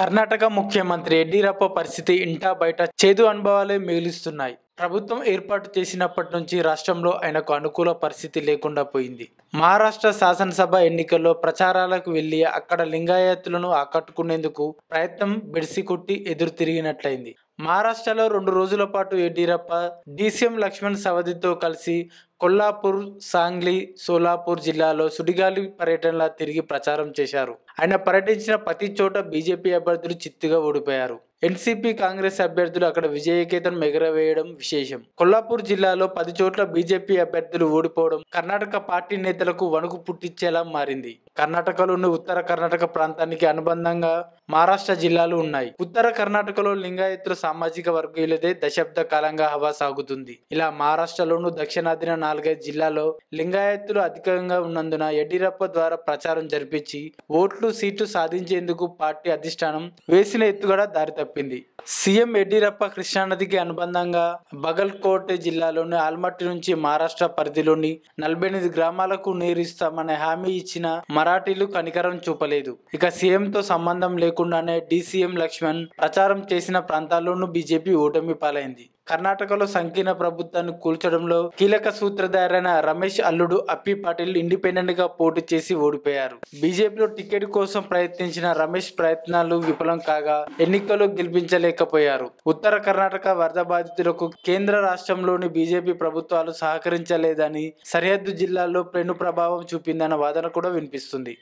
కర్ణాటక ముఖ్యమంత్రి యడ్యూరప్ప పరిస్థితి ఇంటా బయట చేదు అనుభవాలే మిగులుస్తున్నాయి. ప్రభుత్వం ఏర్పాటు చేసినప్పటి నుంచి రాష్ట్రంలో ఆయనకు అనుకూల పరిస్థితి లేకుండా పోయింది. మహారాష్ట్ర శాసనసభ ఎన్నికల్లో ప్రచారాలకు వెళ్ళి అక్కడ లింగాయతులను ఆకట్టుకునేందుకు ప్రయత్నం బెడిసి కొట్టి ఎదురు తిరిగినట్లయింది మహారాష్ట్రలో రెండు రోజుల పాటు యడ్యూరప్ప డీసీఎం లక్ష్మణ్ సవదితో కలిసి కొల్లాపూర్ సాంగ్లీ సోలాపూర్ జిల్లాలో సుడిగాలి పర్యటనలా తిరిగి ప్రచారం చేశారు. ఆయన పర్యటించిన ప్రతి చోట బీజేపీ అభ్యర్థులు చిత్తుగా ఓడిపోయారు. ఎన్సీపీ కాంగ్రెస్ అభ్యర్థులు అక్కడ విజయకేతనం ఎగరవేయడం విశేషం. కొల్లాపూర్ జిల్లాలో పది చోట్ల బీజేపీ అభ్యర్థులు ఓడిపోవడం కర్ణాటక పార్టీ నేతలకు వణుకు పుట్టించేలా మారింది. కర్ణాటకలోని ఉత్తర కర్ణాటక ప్రాంతానికి అనుబంధంగా మహారాష్ట్ర జిల్లాలు ఉన్నాయి. ఉత్తర కర్ణాటకలో లింగాయతుల సామాజిక వర్గీయులదే దశాబ్ద కాలంగా హవా సాగుతుంది. ఇలా మహారాష్ట్రలోను దక్షిణాదిన నాలుగైదు జిల్లాలో లింగాయతులు అధికంగా ఉన్నందున యడ్యూరప్ప ద్వారా ప్రచారం జరిపించి ఓట్లు సీట్లు సాధించేందుకు పార్టీ అధిష్టానం వేసిన ఎత్తుగడ దారి తప్పింది. సీఎం యడ్యూరప్ప కృష్ణానదికి అనుబంధంగా బగల్కోట్ జిల్లాలోని ఆల్మట్టి నుంచి మహారాష్ట్ర పరిధిలోని నలభై ఎనిమిది గ్రామాలకు నీరు ఇస్తామనే హామీ ఇచ్చిన మరాఠీలు కనికరం చూపలేదు. ఇక సీఎంతో సంబంధం లేకుండానే డీసీఎం లక్ష్మణ్ ప్రచారం చేసిన ప్రాంతాల్లోనూ బీజేపీ ఓటమి పాలైంది. కర్ణాటకలో సంకీర్ణ ప్రభుత్వాన్ని కూల్చడంలో కీలక సూత్రధారైన రమేష్ అల్లుడు అప్పి పాటిల్ ఇండిపెండెంట్గా పోటీ చేసి ఓడిపోయారు. బీజేపీలో టికెట్ కోసం ప్రయత్నించిన రమేష్ ప్రయత్నాలు విఫలం కాగా ఎన్నికల్లో గెలిపించలేకపోయారు. ఉత్తర కర్ణాటక వరద బాధితులకు కేంద్ర రాష్ట్రంలోని బీజేపీ ప్రభుత్వాలు సహకరించలేదని సరిహద్దు జిల్లాల్లో పెను ప్రభావం చూపిందన్న వాదన కూడా వినిపిస్తుంది.